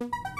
you.